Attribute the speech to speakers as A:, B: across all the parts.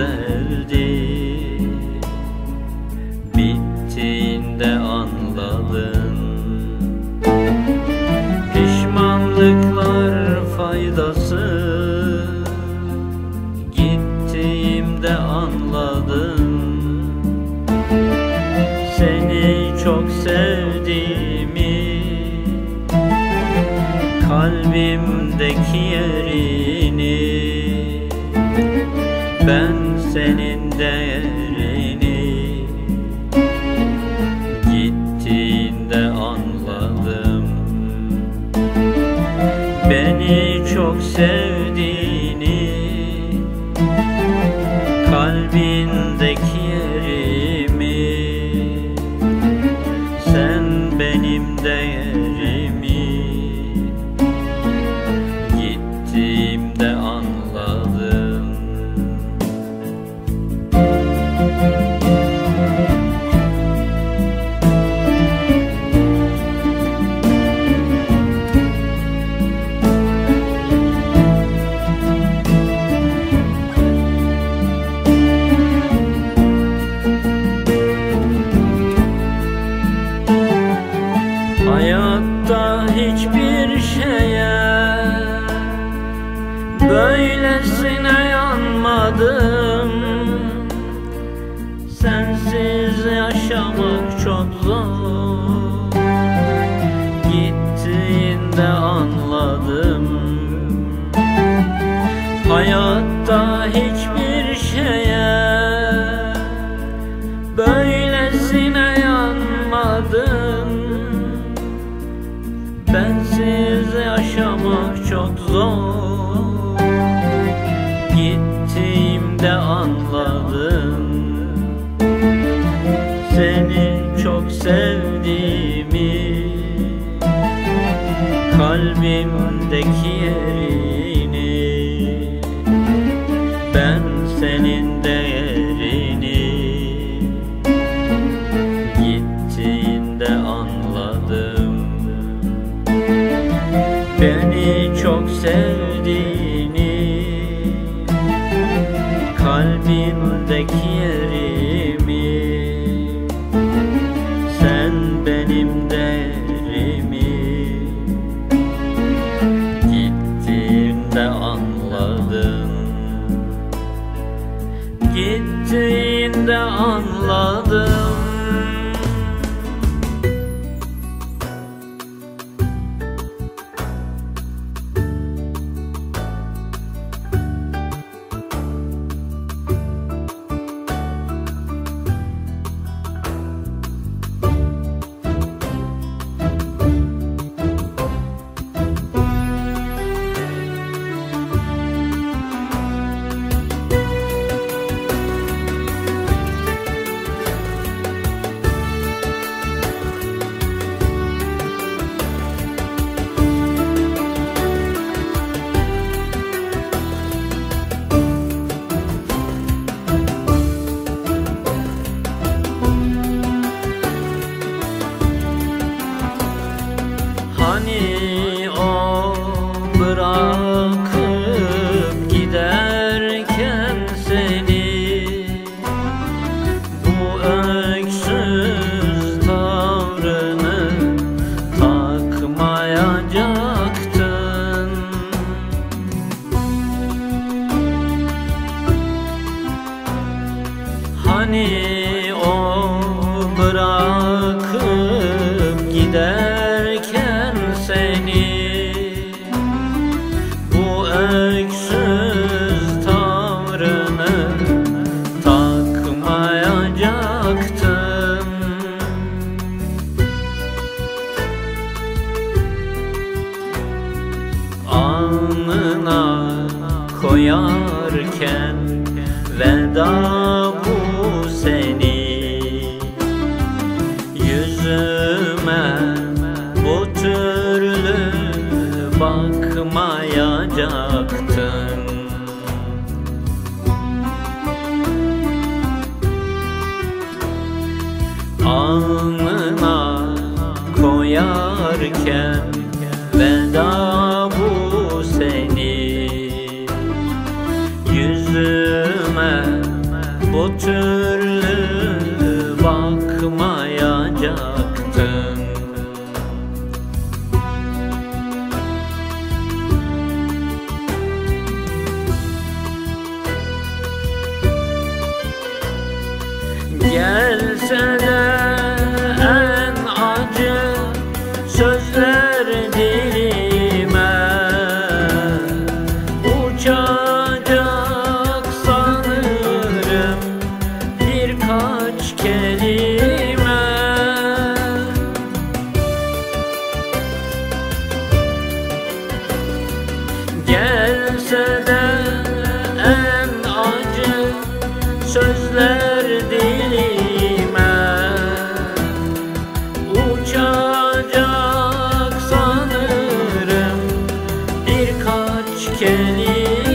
A: there. ben senin değerini Gittiğinde anladım. Beni çok sev çok zor Gittiğinde anladım. Hayatta hiçbir şeye Böylesine yanmadım. Bensiz yaşamak çok zor. Gittiğimde anladım. sevdiğimi Kalbimdeki yeri 天。kaç kelime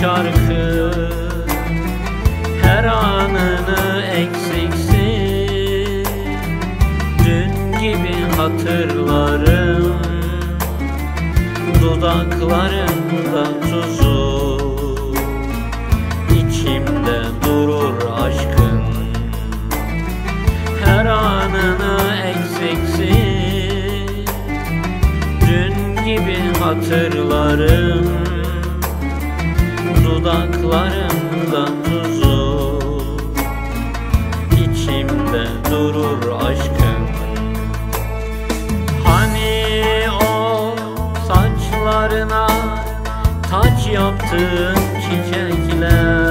A: şarkı. Her anını eksiksiz Dün gibi hatırlarım. Dudaklarında tuzu. İçimde durur aşkın. Her anını eksiksiz Dün gibi hatırlarım dudaklarımdan uzun. İçimde durur aşkım. Hani o saçlarına taç yaptığın çiçekler?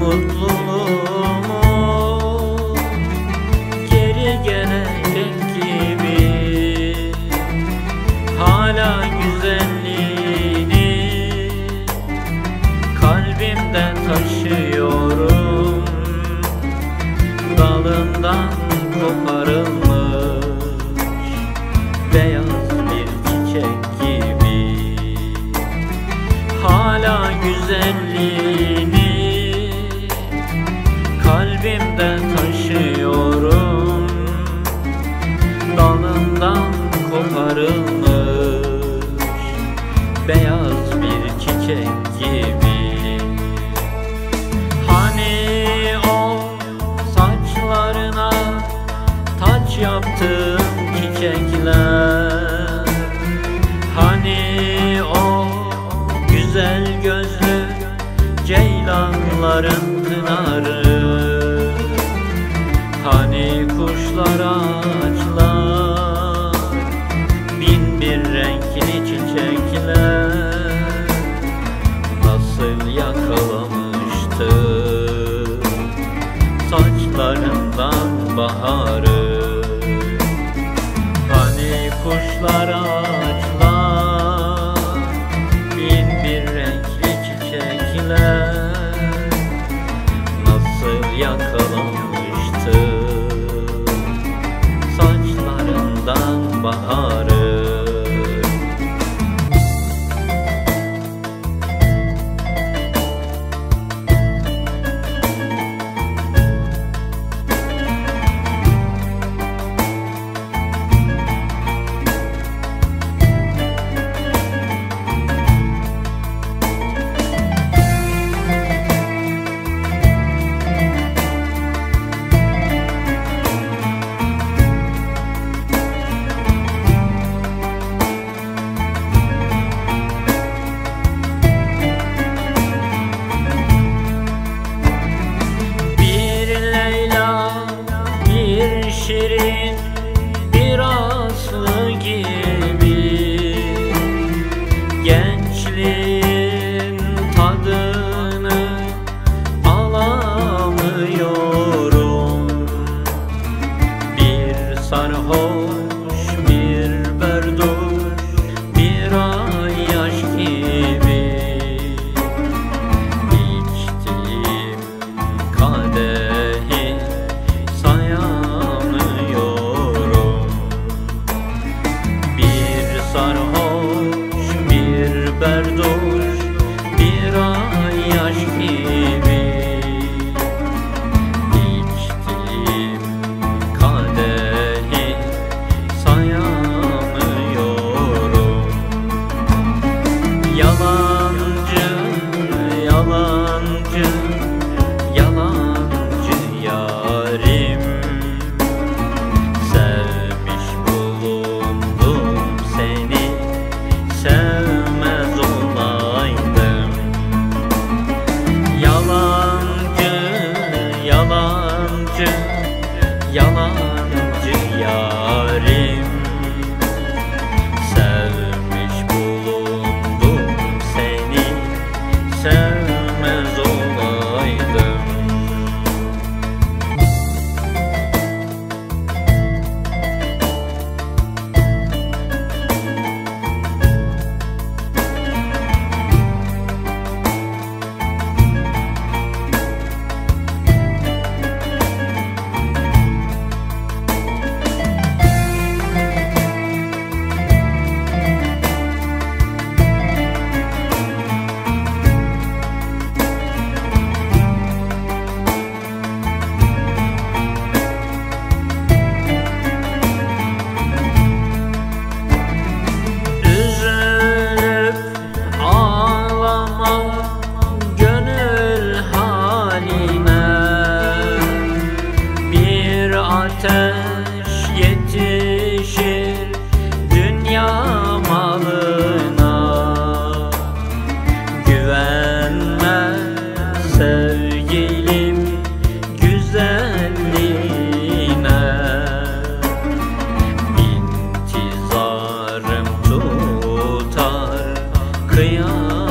A: Sanki 可以啊